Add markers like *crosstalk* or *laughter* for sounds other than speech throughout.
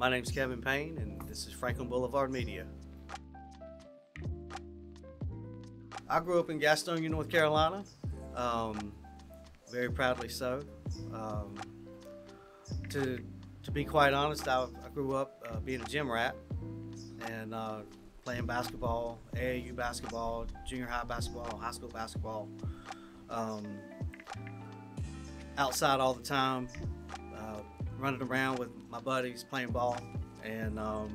My name's Kevin Payne, and this is Franklin Boulevard Media. I grew up in Gastonia, North Carolina, um, very proudly so. Um, to, to be quite honest, I, I grew up uh, being a gym rat and uh, playing basketball, AAU basketball, junior high basketball, high school basketball. Um, outside all the time, running around with my buddies playing ball, and um,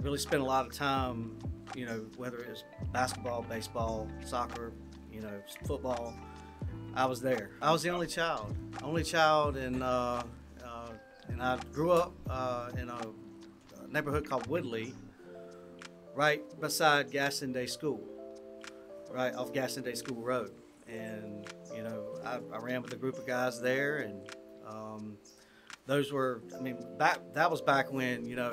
really spent a lot of time, you know, whether it was basketball, baseball, soccer, you know, football. I was there. I was the only child, only child, and uh, uh, and I grew up uh, in a neighborhood called Woodley, right beside Gaston Day School, right off Gaston Day School Road and you know I, I, ran with a group of guys there, and um, those were I mean back that was back when you know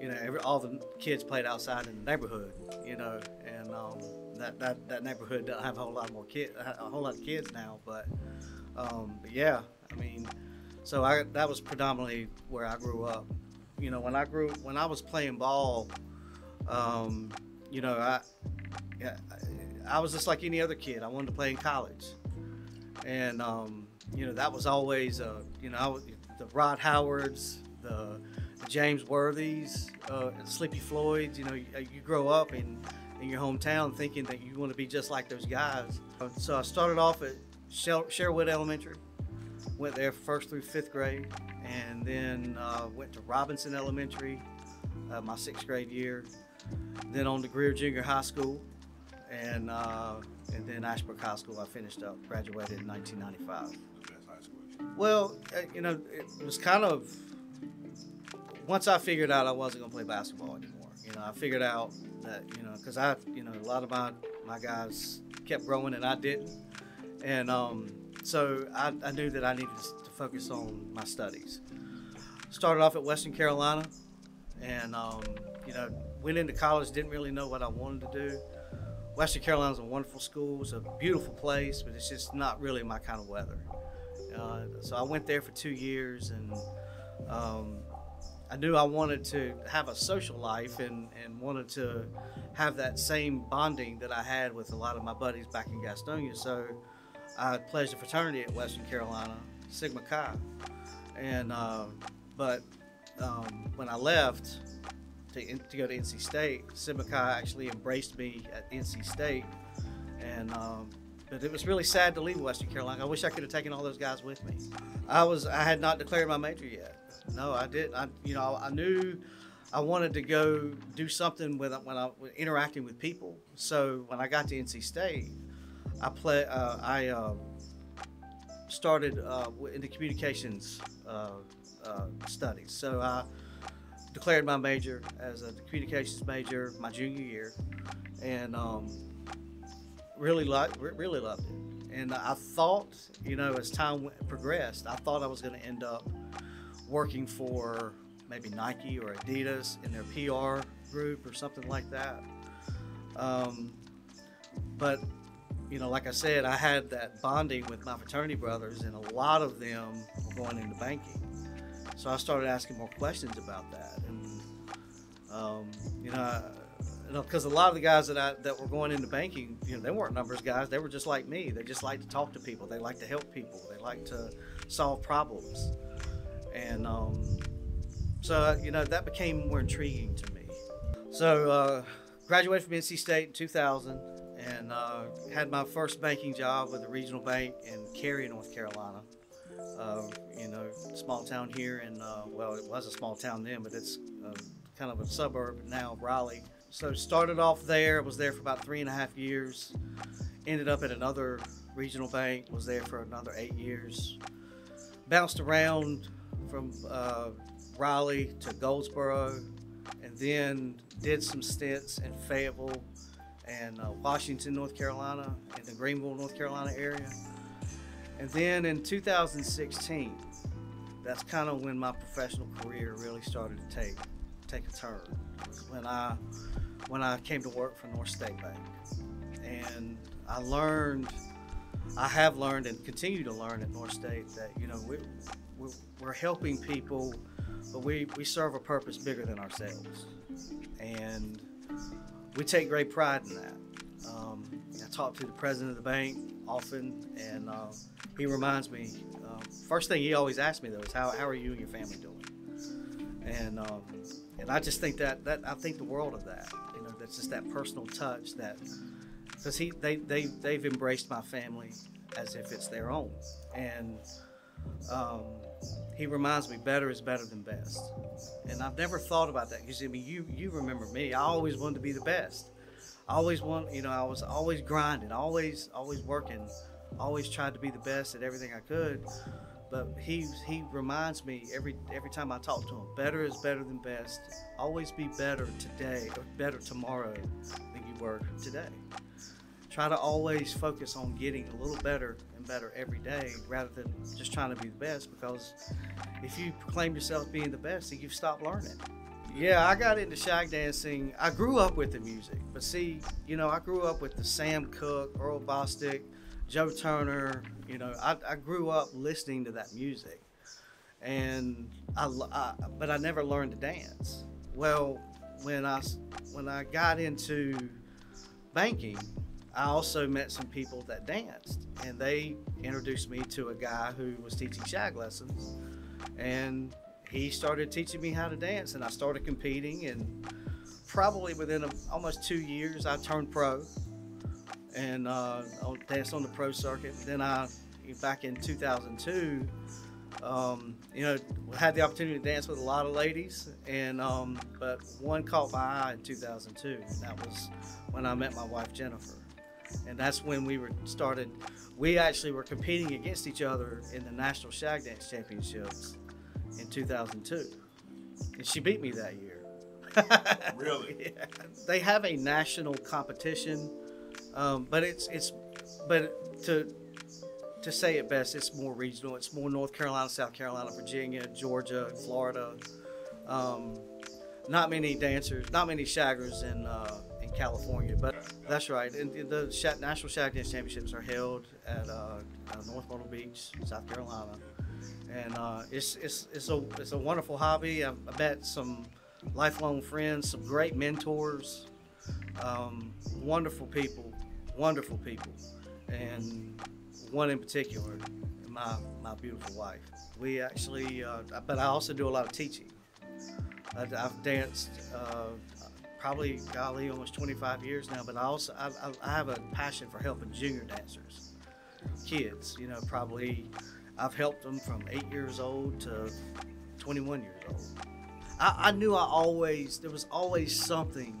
you know every, all the kids played outside in the neighborhood, you know, and um, that, that that neighborhood doesn't have a whole lot more kid a whole lot of kids now, but um, but yeah, I mean, so I that was predominantly where I grew up. You know, when I grew when I was playing ball, um, you know, I, I was just like any other kid. I wanted to play in college, and um, you know that was always uh, you know the Rod Howards, the, James Worthies, uh, Sleepy Floyds. You know, you, you, grow up in in your hometown thinking that you want to be just like those guys. So I started off at Sherwood Elementary, went there first through fifth grade, and then uh, went to Robinson Elementary, uh, my sixth grade year. Then on to Grier Junior High School, and uh, and then Ashbrook High School. I finished up, graduated in 1995. Well, uh, you know, it was kind of once I figured out I wasn't going to play basketball anymore. You know, I figured out that you know because I you know a lot of my my guys kept growing and I didn't, and um, so I, I knew that I needed to focus on my studies. Started off at Western Carolina, and um, you know went into college didn't really know what I wanted to do. Western Carolina is a wonderful school. It's a beautiful place, but it's just not really my kind of weather. Uh, so I went there for two years, and um, I knew I wanted to have a social life and, and wanted to have that same bonding that I had with a lot of my buddies back in Gastonia. So I pledged a fraternity at Western Carolina, Sigma Chi. And uh, but um, when I left, to, to go to NC State. Sigma Chi actually embraced me at NC State, and um, but it was really sad to leave Western Carolina. I wish I could have taken all those guys with me. I was I had not declared my major yet. No, I didn't. I you know I knew I wanted to go do something with when I was interacting with people. So when I got to NC State, I play uh, I uh, started uh, in the communications uh, uh, studies. So I declared my major as a communications major my junior year, and um, really liked really loved it. And I thought, you know, as time progressed, I thought I was going to end up working for maybe Nike or Adidas in their PR group or something like that. Um, but you know, like I said, I had that bonding with my fraternity brothers, and a lot of them were going into banking. So I started asking more questions about that, and um, you know, you know, because a lot of the guys that I, that were going into banking, you know, they weren't numbers guys. They were just like me. They just like to talk to people. They like to help people. They like to solve problems, and um, so you know that became more intriguing to me. So uh, graduated from NC State in 2000 and uh, had my first banking job with a regional bank in Cary, North Carolina. Uh, you know, small town here, and uh, well, it was a small town then, but it's uh, kind of a suburb now Raleigh. So started off there, was there for about three and a half years. Ended up at another regional bank, was there for another eight years. Bounced around from uh, Raleigh to Goldsboro, and then did some stints in Fayetteville and uh, Washington, North Carolina, in the Greenville, North Carolina area. And then in 2016, that's kind of when my professional career really started to take take a turn. When I when I came to work for North State Bank, and I learned, I have learned and continue to learn at North State that you know we, we're, we're helping people but we, we serve a purpose bigger than ourselves. And we take great pride in that. Um, I talk to the president of the bank often, and uh, he reminds me. First thing he always asked me though is how, how are you and your family doing? And um, and I just think that that I think the world of that. You know, that's just that personal touch that because he they they they've embraced my family as if it's their own, and um, he reminds me better is better than best. And I've never thought about that because I mean you you remember me. I always wanted to be the best. I always want you know I was always grinding, always always working, always tried to be the best at everything I could. But he he reminds me every every time I talk to him, better is better than best. Always be better today or better tomorrow than you were today. Try to always focus on getting a little better and better every day rather than just trying to be the best because if you proclaim yourself being the best, then you've stopped learning. Yeah, I got into shag dancing. I grew up with the music, but see, you know, I grew up with the Sam Cooke, Earl Bostic, Joe Turner. You know, I, I grew up listening to that music, and I, I, but I never learned to dance. Well, when I when I got into banking, I also met some people that danced, and they introduced me to a guy who was teaching shag lessons, and he started teaching me how to dance, and I started competing, and probably within a, almost two years, I turned pro and uh, danced on the pro circuit. Then I, back in 2002, um, you know, had the opportunity to dance with a lot of ladies, and um, but one caught my eye in 2002, and that was when I met my wife Jennifer, and that's when we were started. We actually were competing against each other in the National Shag Dance Championships in 2002, and she beat me that year. *laughs* really? yeah. They have a national competition um, but it's it's but to to say it best, it's more regional. It's more North Carolina, South Carolina, Virginia, Georgia, Florida. Um, not many dancers, not many shaggers in uh, in California, but that's right. And the National Shag Dance Championships are held at uh, uh, North Myrtle Beach, South Carolina, and uh, it's it's it's a it's a wonderful hobby. I've met some lifelong friends, some great mentors, um, wonderful people wonderful people, and one in particular, my my beautiful wife. We actually, uh, but I also do a lot of teaching. I, have danced uh, probably, golly, almost 25 years now. But I also I, I have a passion for helping junior dancers, kids. You know, probably I've helped them from eight years old to 21 years old. I, I knew I always there was always something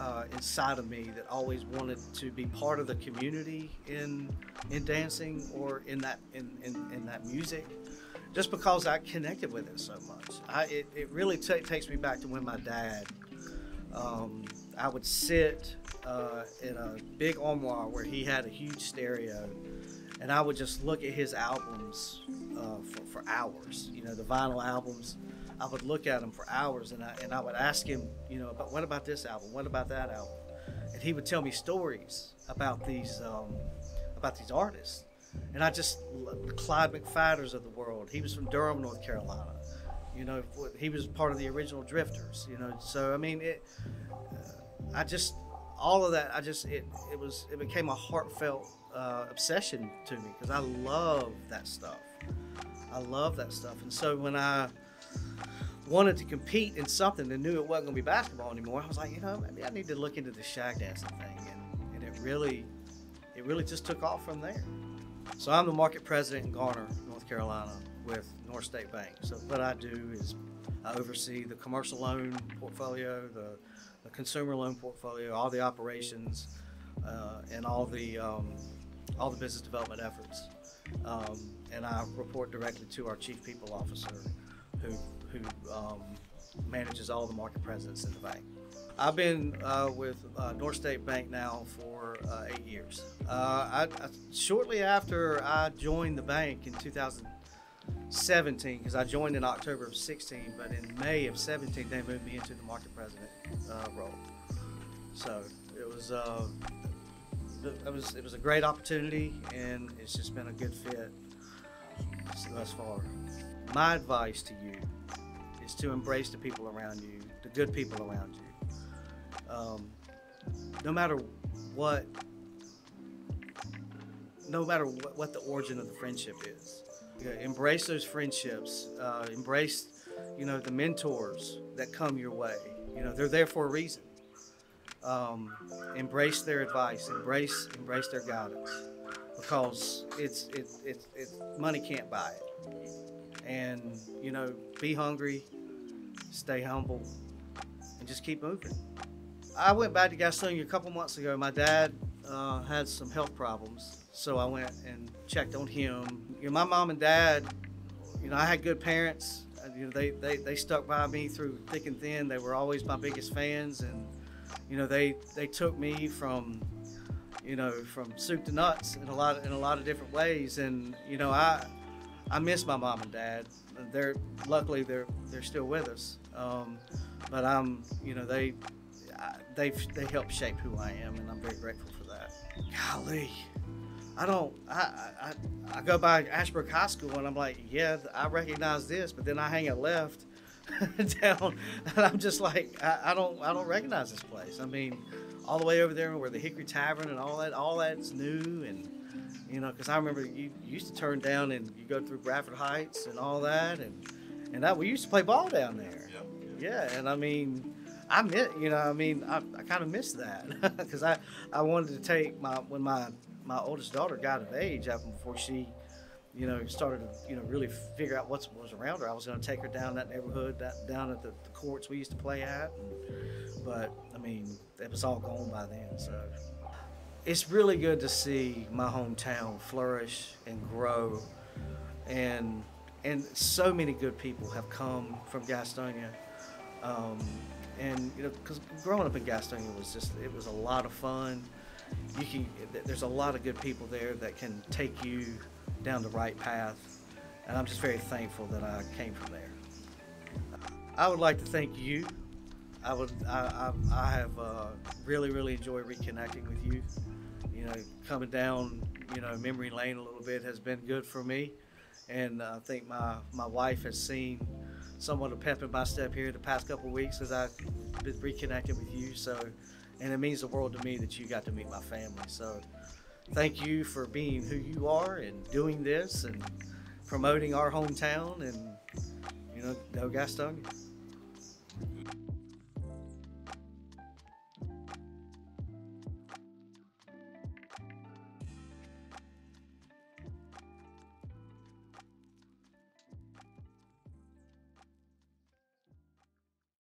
uh, inside of me that always wanted to be part of the community in in dancing or in that in, in, in that music just because I connected with it so much. I, it, it really t- takes me back to when my dad, um, I would sit uh, in a big armoire where he had a huge stereo, and I would just look at his albums uh, for, for hours, you know, the vinyl albums. I would look at him for hours and I, and I would ask him, you know, but what about this album? What about that album? And he would tell me stories about these um, about these artists. And I just Clyde McPhatters of the world. He was from Durham, North Carolina. You know, he was part of the original Drifters. You know, so I mean, it. Uh, I just all of that. I just it it was it became a heartfelt uh, obsession to me because I love that stuff. I love that stuff, and so when I wanted to compete in something and knew it wasn't going to be basketball anymore, I was like, you know, maybe I need to look into the shag dancing thing, and, and it really, it really just took off from there. So I'm the market president in Garner, North Carolina, with North State Bank. So what I do is I oversee the commercial loan portfolio, the, the consumer loan portfolio, all the operations, uh, and all the um, all the business development efforts. Um, and I report directly to our chief people officer, who who um, manages all the market presence in the bank. I've been uh, with uh, North State Bank now for uh, eight years. Uh, I, I, shortly after I joined the bank in 2017, because I joined in October of 16, but in May of 17 they moved me into the market president uh, role. So it was uh, it was it was a great opportunity, and it's just been a good fit thus far. My advice to you is to embrace the people around you, the good people around you. Um, no matter what, no matter what, what the origin of the friendship is, you know, embrace those friendships. Uh, embrace, you know, the mentors that come your way. You know, they're there for a reason. Um, embrace their advice. Embrace embrace their guidance because it's it's it's, it's money can't buy it. And you know, be hungry, stay humble, and just keep moving. I went back to Gastonia a couple months ago. My dad uh, had some health problems, so I went and checked on him. You know, my mom and dad, you know, I had good parents. Uh, You know, they, they, they stuck by me through thick and thin. They were always my biggest fans, and you know, they they took me from you know from soup to nuts in a lot in a lot of different ways. And you know, I I miss my mom and dad. They're luckily they're they're still with us. Um, but I'm you know they they they helped shape who I am, and I'm very grateful for that. Golly, I don't I I, I go by Ashbrook High School, and I'm like, yeah, I recognize this, but then I hang a left *laughs* down, and I'm just like, I, I don't I don't recognize this place. I mean, all the way over there where the Hickory Tavern and all that all that's new and. You know, because I remember you, you used to turn down and you go through Bradford Heights and all that, and and that we used to play ball down there. Yep. Yeah, and I mean, I miss, you know, I mean, I, I kind of miss that *laughs* because I, I wanted to take my when my my oldest daughter got of age after before she, you know, started to you know really figure out what was around her. I was going to take her down that neighborhood, that, down at the, the courts we used to play at, and, but I mean, it was all gone by then. So it's really good to see my hometown flourish and grow, and and so many good people have come from Gastonia. Um, and you know, because growing up in Gastonia was just it was a lot of fun. You can there's a lot of good people there that can take you down the right path, and I'm just very thankful that I came from there. I would like to thank you. I would I I, I have uh, really really enjoyed reconnecting with you. You know, coming down you know memory lane a little bit has been good for me, and uh, I think my my wife has seen somewhat of pep in my step here the past couple weeks as I've been reconnecting with you. So, and it means the world to me that you got to meet my family. So, thank you for being who you are and doing this and promoting our hometown and you know, go Gastonia.